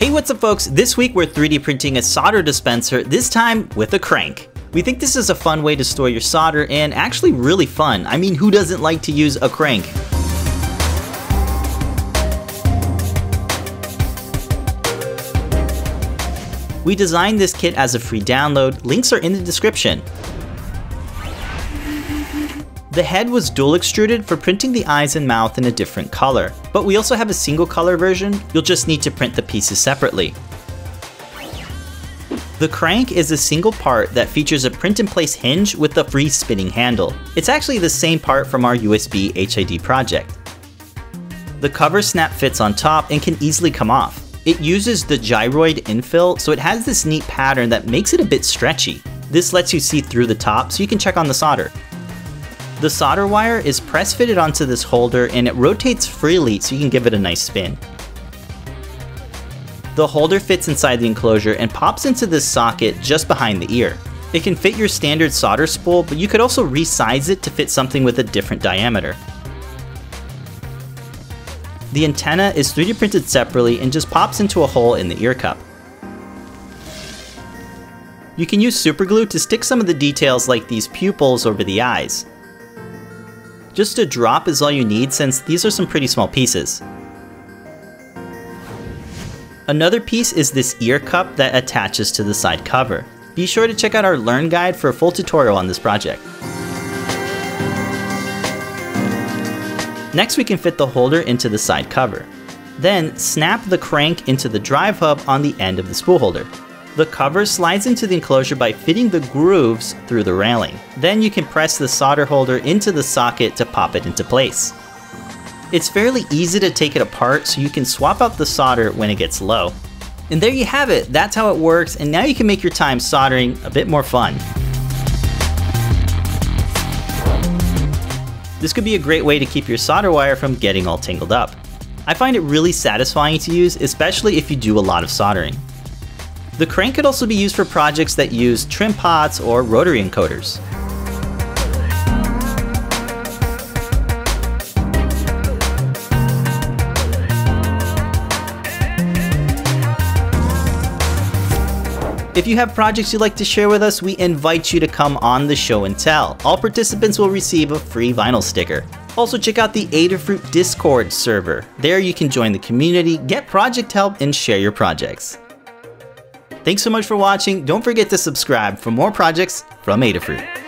Hey, what's up folks? This week we're 3D printing a solder dispenser, this time with a crank. We think this is a fun way to store your solder and actually really fun. I mean, who doesn't like to use a crank? We designed this kit as a free download, links are in the description. The head was dual extruded for printing the eyes and mouth in a different color, but we also have a single color version, you'll just need to print the pieces separately. The crank is a single part that features a print-in-place hinge with a free spinning handle. It's actually the same part from our USB HID project. The cover snap fits on top and can easily come off. It uses the gyroid infill, so it has this neat pattern that makes it a bit stretchy. This lets you see through the top so you can check on the solder. The solder wire is press fitted onto this holder and it rotates freely so you can give it a nice spin. The holder fits inside the enclosure and pops into this socket just behind the ear. It can fit your standard solder spool, but you could also resize it to fit something with a different diameter. The antenna is 3D printed separately and just pops into a hole in the ear cup. You can use superglue to stick some of the details like these pupils over the eyes. Just a drop is all you need since these are some pretty small pieces. Another piece is this ear cup that attaches to the side cover. Be sure to check out our Learn guide for a full tutorial on this project. Next we can fit the holder into the side cover. Then snap the crank into the drive hub on the end of the spool holder. The cover slides into the enclosure by fitting the grooves through the railing. Then you can press the solder holder into the socket to pop it into place. It's fairly easy to take it apart so you can swap out the solder when it gets low. And there you have it, that's how it works, and now you can make your time soldering a bit more fun. This could be a great way to keep your solder wire from getting all tangled up. I find it really satisfying to use, especially if you do a lot of soldering. The crank could also be used for projects that use trim pots or rotary encoders. If you have projects you'd like to share with us, we invite you to come on the show and tell. All participants will receive a free vinyl sticker. Also check out the Adafruit Discord server. There you can join the community, get project help, and share your projects. Thanks so much for watching. Don't forget to subscribe for more projects from Adafruit.